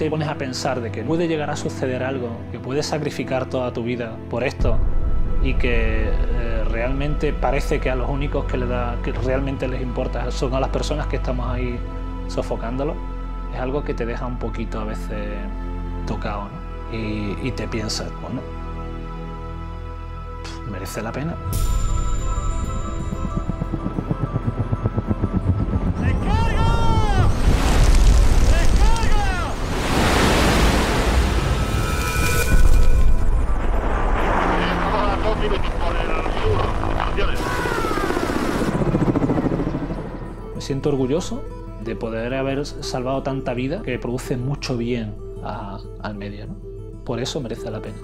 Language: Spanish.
te pones a pensar de que puede llegar a suceder algo, que puedes sacrificar toda tu vida por esto y que eh, realmente parece que a los únicos que, le da, que realmente les importa son a las personas que estamos ahí sofocándolo, es algo que te deja un poquito a veces tocado ¿no? y, y te piensas, bueno, merece la pena. Siento orgulloso de poder haber salvado tanta vida que produce mucho bien al medio. ¿no? Por eso merece la pena.